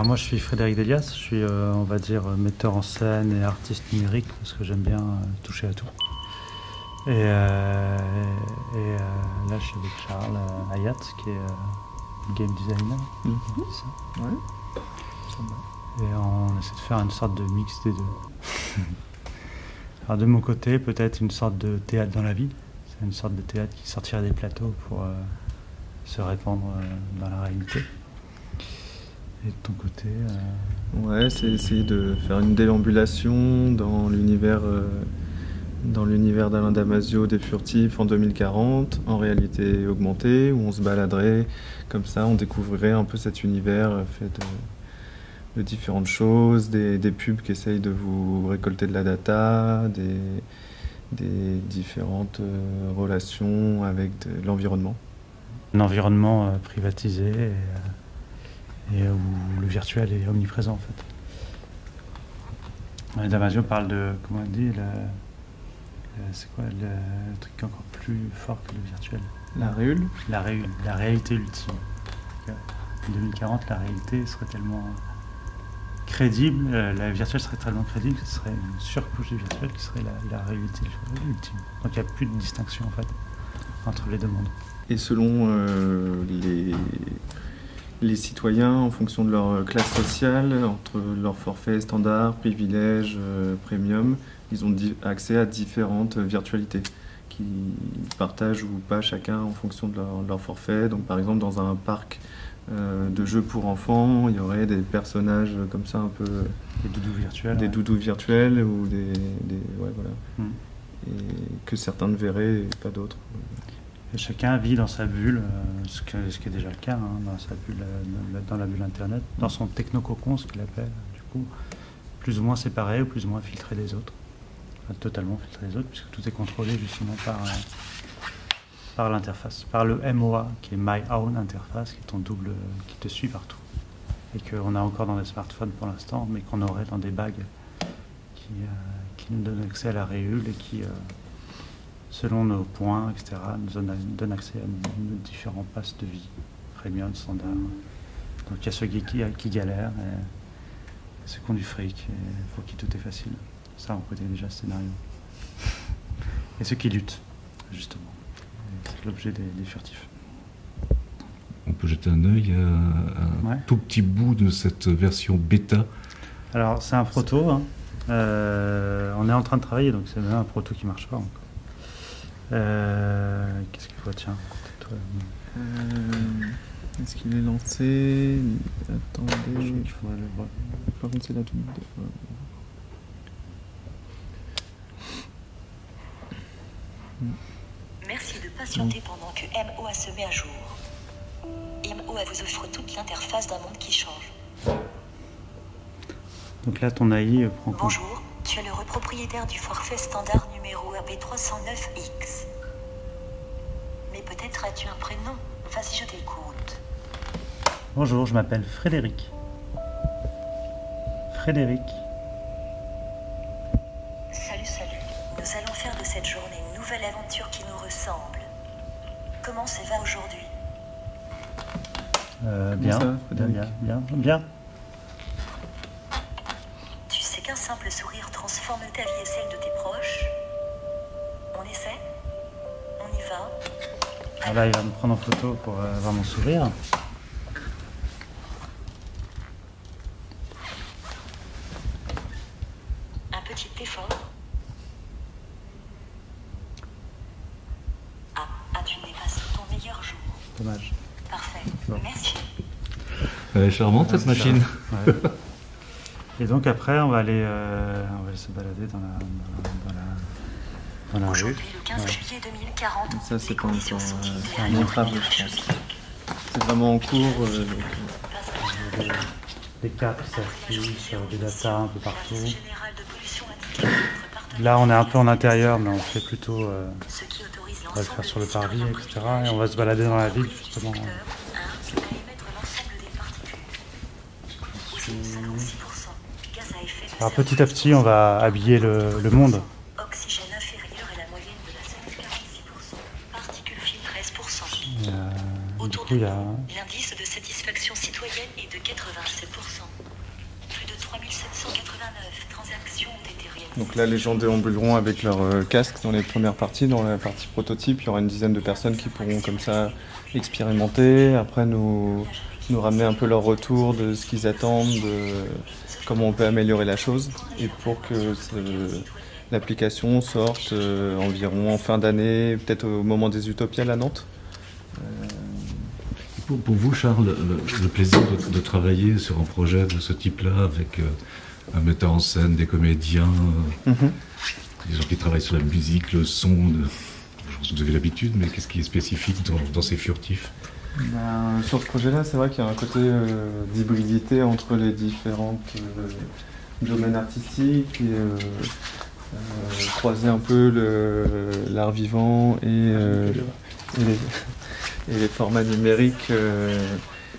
Alors moi je suis Frédéric Delias, je suis euh, on va dire metteur en scène et artiste numérique parce que j'aime bien euh, toucher à tout. Et, euh, et, euh, là je suis avec Charles euh, Hayat qui est euh, game designer. Mhm. ça. Ouais. Et on essaie de faire une sorte de mix des deux. Alors de mon côté peut-être une sorte de théâtre dans la vie. C'est une sorte de théâtre qui sortirait des plateaux pour euh, se répandre euh, dans la réalité. Et de ton côté euh, Ouais, c'est essayer de faire une déambulation dans l'univers euh, dans l'univers d'Alain Damasio des Furtifs en 2040, en réalité augmentée, où on se baladerait comme ça, on découvrirait un peu cet univers euh, fait de, de différentes choses, des, des pubs qui essayent de vous récolter de la data, des, des différentes relations avec l'environnement. un environnement privatisé et, euh, et où le virtuel est omniprésent en fait. Euh, Damasio parle de, comment il dit, c'est quoi le, truc encore plus fort que le virtuel? La réule la, ré- la réalité ultime. En 2040, la réalité serait tellement crédible, euh, la virtuelle serait tellement crédible que ce serait une surcouche du virtuel qui serait la, la réalité ultime. Donc il n'y a plus de distinction en fait entre les deux mondes. Et selon euh, les, les citoyens, en fonction de leur classe sociale, entre leur forfait standard, privilège, euh, premium, ils ont accès à différentes virtualités qui partagent ou pas chacun en fonction de leur, leur forfait. Donc par exemple dans un parc euh, de jeux pour enfants, il y aurait des personnages comme ça un peu Des doudous virtuels. des ouais. doudous virtuels ou des, des- ouais, voilà. Mm. Et que certains ne verraient et pas d'autres. Chacun vit dans sa bulle, euh, ce, qui est déjà le cas, hein, dans sa bulle, euh, dans, la bulle Internet, dans son technococon, ce qu'il appelle, du coup, plus ou moins séparé ou plus ou moins filtré des autres. Enfin, totalement filtré des autres, puisque tout est contrôlé justement par, euh, par l'interface, par le MOA, qui est My Own Interface, qui est ton double, qui te suit partout. Et qu'on a encore dans les smartphones pour l'instant, mais qu'on aurait dans des bagues qui, qui nous donnent accès à la réule et qui, selon nos points, etc., nous donne, accès à nos, différents passes de vie, premium, standard. Donc il y a ceux qui, qui, qui galèrent, et ceux qui ont du fric, et pour qui tout est facile. Ça, on connaît déjà ce scénario. Et ceux qui luttent, justement. C'est l'objet des, des furtifs. On peut jeter un œil à un Ouais. tout petit bout de cette version bêta. Alors, c'est un proto. hein. Euh, on est en train de travailler, donc c'est même un proto qui marche pas encore. Euh, Qu'est-ce qu'il faut Tiens, toi, Euh, Est-ce qu'il est lancé? Je Attendez. crois qu'il faudrait le voir. Par contre, c'est la toute. Merci de patienter pendant que MOA se met à jour. MOA vous offre toute l'interface d'un monde qui change. Donc là, ton AI euh, prend. Bonjour, tu es le repropriétaire du forfait standard numéro AB309X. Mais peut-être as-tu un prénom? Vas-y, je t'écoute. Bonjour, je m'appelle Frédéric. Frédéric. Salut, salut. Nous allons faire de cette journée une nouvelle aventure qui nous ressemble. Comment ça va aujourd'hui? Euh, bien, ça, bien, Frédéric? bien, bien, bien. Tu sais qu'un simple sourire transforme ta vie et celle de tes proches? Alors là, il va me prendre en photo pour euh, avoir mon sourire. Un petit effort. Ah, ah, tu n'es pas sur ton meilleur jour. Dommage. Parfait. Bon. Merci. Elle est charmante cette Ouais, machine. Ouais. Et donc après, on va aller, euh, on va aller se balader dans la, dans la, rue. Aujourd'hui, le 15 Ouais. juillet 2040, Ça, c'est encore, sont euh, montrable, je pense. C'est vraiment en cours. euh, donc, Des, des cartes qui s'affichent, euh, des data un peu partout. Là, on est un peu en intérieur, mais on fait plutôt. euh, on va le faire sur le parvis, etc. Et on va se balader dans la ville, justement. constructeurs, un, à émettre l'ensemble des particules. Ozone 56%, gaz à effet de Alors petit à petit, on va habiller le, le monde. L'indice de satisfaction citoyenne est de 87%. Plus de 3789 transactions ont été réalisées. Donc là, les gens déambuleront avec leur euh, casque dans les premières parties. Dans la partie prototype, il y aura une dizaine de personnes qui pourront comme ça expérimenter. Après, nous, nous ramener un peu leur retour de ce qu'ils attendent, de comment on peut améliorer la chose. Et pour que. L'application sorte euh, environ en fin d'année, peut-être au moment des Utopiales à Nantes. Pour, vous, Charles, le, plaisir de, travailler sur un projet de ce type-là avec euh, un metteur en scène, des comédiens, euh, mhm. des gens qui travaillent sur la musique, le son, de... vous avez l'habitude, mais qu'est-ce qui est spécifique dans, ces furtifs? Ben, Sur ce projet-là, c'est vrai qu'il y a un côté euh, d'hybridité entre les différents domaines artistiques et croiser un peu l'art vivant et, les, et les formats numériques, euh,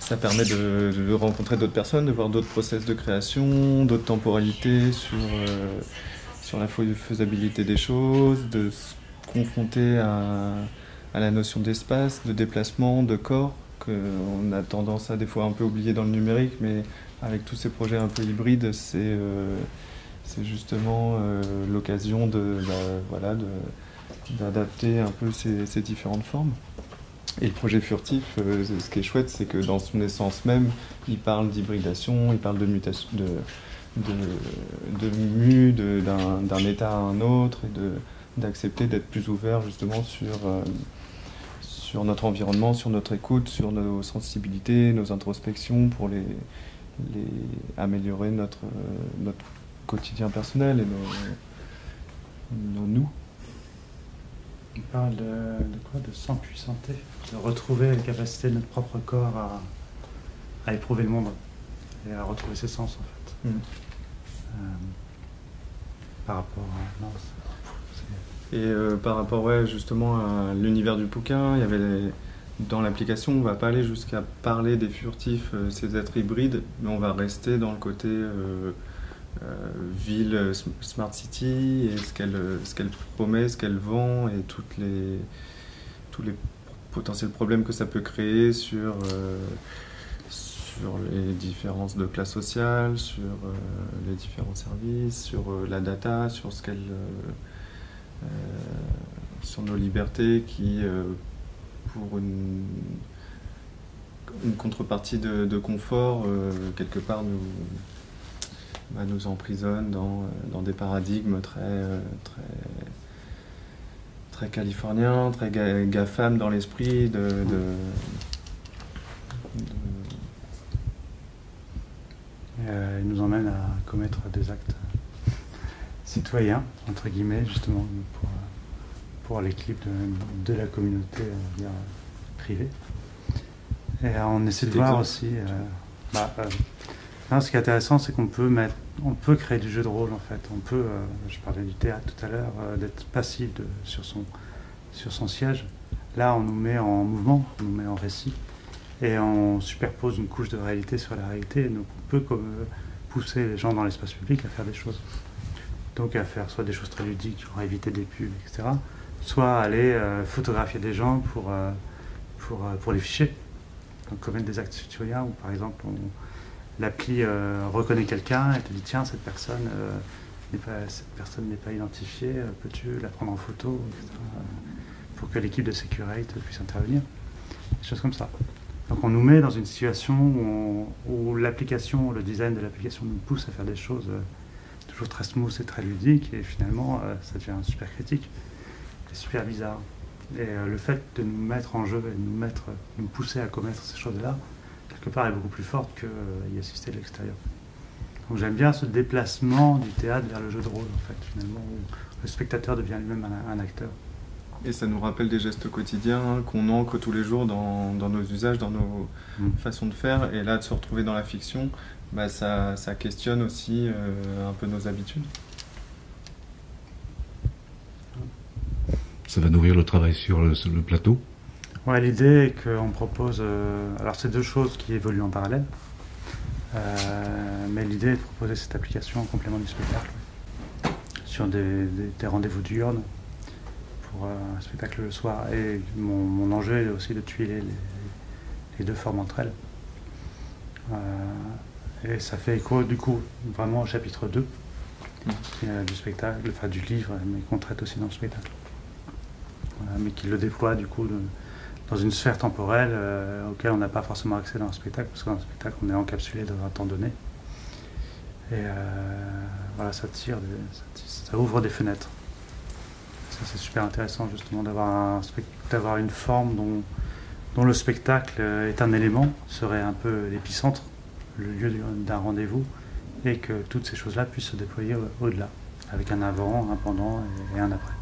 ça permet de, rencontrer d'autres personnes, de voir d'autres process de création, d'autres temporalités sur, euh, sur la faisabilité des choses, de se confronter à, la notion d'espace, de déplacement, de corps, qu'on a tendance à des fois un peu oublier dans le numérique, mais avec tous ces projets un peu hybrides, c'est euh, justement l'occasion de, bah, voilà, d'adapter un peu ces différentes formes. Et le projet furtif, euh, ce qui est chouette, c'est que dans son essence même, il parle d'hybridation, il parle de mutation, de, de, mu d'un état à un autre, et d'accepter d'être plus ouvert justement sur, euh, sur notre environnement, sur notre écoute, sur nos sensibilités, nos introspections, pour les, les améliorer notre, notre quotidien personnel et nos, nos nous. On parle de, quoi? De s'empuissanter, de retrouver la capacité de notre propre corps à, éprouver le monde et à retrouver ses sens en fait. Mm. Euh, par rapport à. et euh, par rapport ouais, justement à l'univers du bouquin, il y avait dans l'application, on ne va pas aller jusqu'à parler des furtifs, euh, ces êtres hybrides, mais on va rester dans le côté euh, ville euh, Smart City et ce qu'elle ce qu'elle promet, ce qu'elle vend et les, tous les potentiels problèmes que ça peut créer sur, euh, sur les différences de classe sociale, sur les différents services, sur la data, sur ce qu'elle sur nos libertés qui, pour une, une contrepartie de confort, quelque part nous bah, nous emprisonne dans, euh, dans, des paradigmes très, euh, très, très californiens, très GAFAM dans l'esprit de, euh, il nous emmène à commettre des actes citoyens, entre guillemets, justement, pour, pour l'équilibre de, de, la communauté privée. Et on essaie de voir aussi? Bah, ce qui est intéressant, c'est qu'on peut mettre, on peut créer du jeu de rôle en fait. On peut, euh, je parlais du théâtre tout à l'heure, euh, d'être passif sur, son, siège. Là, on nous met en mouvement, on nous met en récit, et on superpose une couche de réalité sur la réalité. Donc, on peut comme, pousser les gens dans l'espace public à faire des choses. Donc, à faire soit des choses très ludiques, genre éviter des pubs, etc. Soit aller euh, photographier des gens pour, pour, pour les ficher. Donc, commettre des actes citoyens, ou par exemple, on l'appli euh, reconnaît quelqu'un et te dit tiens cette personne euh, pas, cette personne n'est pas identifiée, euh, peux-tu la prendre en photo pour que l'équipe de sécurité puisse intervenir. Des choses comme ça. Donc on nous met dans une situation où, l'application, le design de l'application nous pousse à faire des choses toujours très smooth et très ludiques et finalement ça devient super critique et super bizarre. Et le fait de nous mettre en jeu et de nous, mettre, nous pousser à commettre ces choses-là, quelque part est beaucoup plus forte que y assister de l'extérieur. Donc j'aime bien ce déplacement du théâtre vers le jeu de rôle, en fait, finalement, où le spectateur devient lui-même un, acteur. Et ça nous rappelle des gestes quotidiens qu'on ancre tous les jours dans, nos usages, dans nos mm. façons de faire. Et là, de se retrouver dans la fiction, bah, ça, questionne aussi euh, un peu nos habitudes. Ça va nourrir le travail sur le plateau Ouais, l'idée est qu'on propose. Euh, alors, c'est deux choses qui évoluent en parallèle. Euh, mais l'idée est de proposer cette application en complément du spectacle. Sur des, rendez-vous diurnes pour euh, un spectacle le soir. Et mon, enjeu est aussi de tuiler les, deux formes entre elles. et ça fait écho, du coup, vraiment au chapitre 2, euh, du spectacle, enfin du livre, mais qu'on traite aussi dans le spectacle. Mais qui le déploie du coup de- dans une sphère temporelle euh, auquel on n'a pas forcément accès dans le spectacle, parce que dans le spectacle on est encapsulé dans un temps donné. Et euh, voilà, ça tire, ça, ouvre des fenêtres. Ça c'est super intéressant justement d'avoir un d'avoir une forme dont, le spectacle euh, est un élément, serait un peu l'épicentre, le lieu du- d'un rendez-vous, et que toutes ces choses-là puissent se déployer au- au-delà, avec un avant, un pendant et un après.